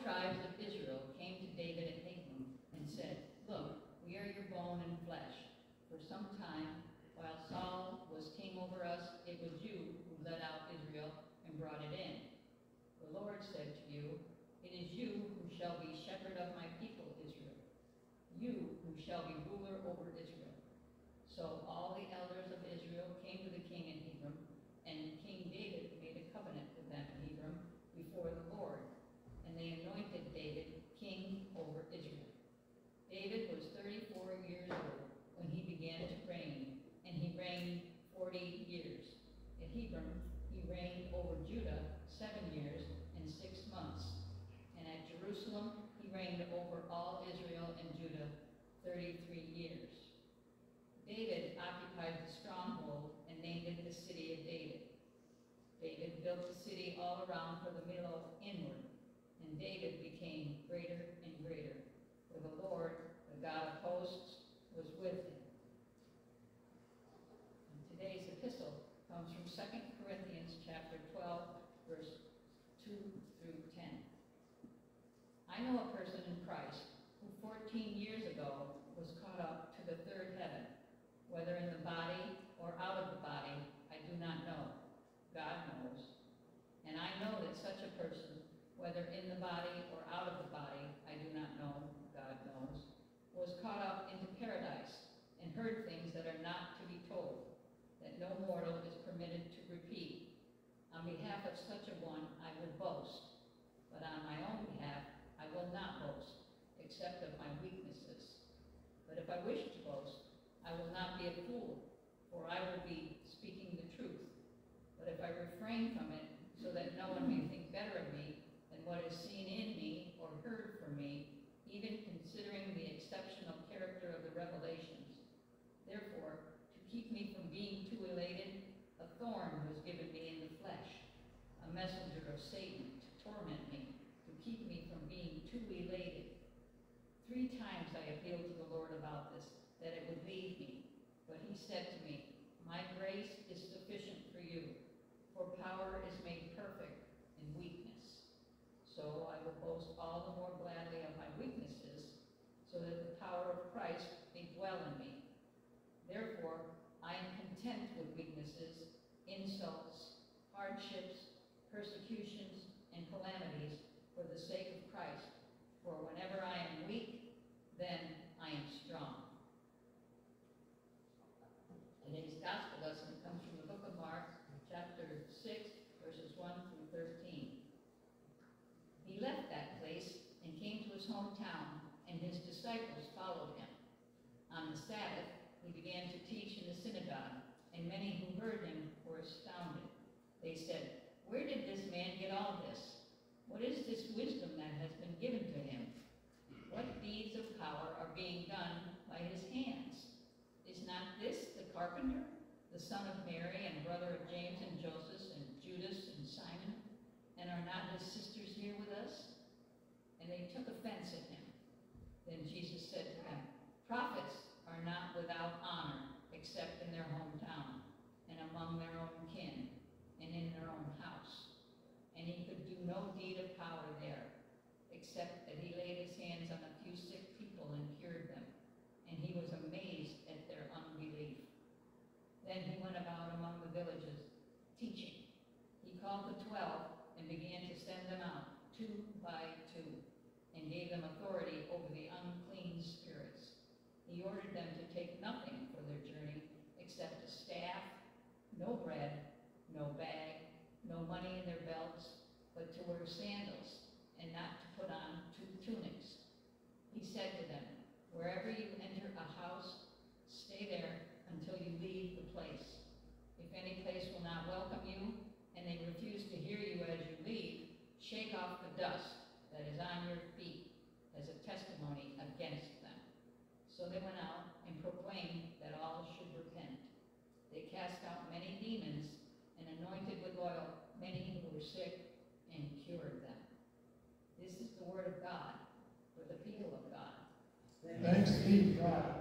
tribes of Israel came to David at Hebron and said, Look, we are your bone and flesh. For some time, while Saul was king over us, it was you who led out Israel and brought it in. The Lord said to you, It is you who shall be shepherd of my people, Israel. You who shall be ruler over Israel. So all the elders of Israel came to the king Hebron, he reigned over Judah seven years and six months. And at Jerusalem, he reigned over all Israel and Judah 33 years. David occupied the stronghold and named it the City of David. David built the city all around for the Millo inward, and David became greater and greater, for the Lord, the God of hosts, was with him. And today's epistle comes from 2 Corinthians chapter 12, verse 2 through 10. I know a person in Christ who 14 years ago was caught up to the third heaven, whether in the body or out of the body, I do not know. God knows. And I know that such a person, whether in the body or out of the body, I do not know, God knows, was caught up into paradise and heard things that are not to be told, no mortal is permitted to repeat. On behalf of such a one, I would boast, but on my own behalf, I will not boast, except of my weaknesses. But if I wish to boast, I will not be a fool, for I will be speaking the truth. But if I refrain from it, so that no one may think better of me than what is seen in me or heard from me, even considering the exceptional character of the revelations. Therefore, to keep me from being too elated, a thorn was given me in the flesh, a messenger of Satan to torment me, to keep me from being too elated. Three times I appealed to the Lord about this, that it would leave me. But he said to me, My grace is sufficient for you, for power is made perfect in weakness. So I will boast all the more gladly of my weaknesses, so that the power of Christ may dwell in me. Therefore, I am content with weaknesses, insults, hardships, persecutions, and calamities for the sake of Christ. For whenever I am weak, then I am strong. Today's gospel lesson comes from the book of Mark, chapter 6, verses 1 through 13. He left that place and came to his hometown, and his disciples followed him. On the Sabbath, he began to teach in the synagogue, and many who heard him were astounded. They said, Where did this man get all this? What is this wisdom that has been given to him? What deeds of power are being done by his hands? Is not this the carpenter, the son of Mary and brother of James and Joseph and Judas and Simon? And are not his sisters here with us? And they took offense at him. Then Jesus said to them, Prophets are not without honor except in their hometown and among their own kin and in their own house. And he could do no deed of power there, except that he laid his hands on a few sick people and cured them. And he was amazed at their unbelief. Then he went about among the villages, teaching. He called the twelve and began to send them out, two by two, and gave them authority over the unclean spirits. He ordered them to take nothing for their journey except a staff, no bread, no bag, no money in their belts, but to wear sandals and not to put on two tunics. He said to them, Wherever you enter a house, stay there until you leave the place. If any place will not welcome you, and they refuse to hear you as you leave, shake off the dust that is on your feet as a testimony against them. So they went out and proclaimed that all should repent. They cast out many demons and anointed with oil many who were sick and cured them. This is the word of God for the people of God. Thanks be to God.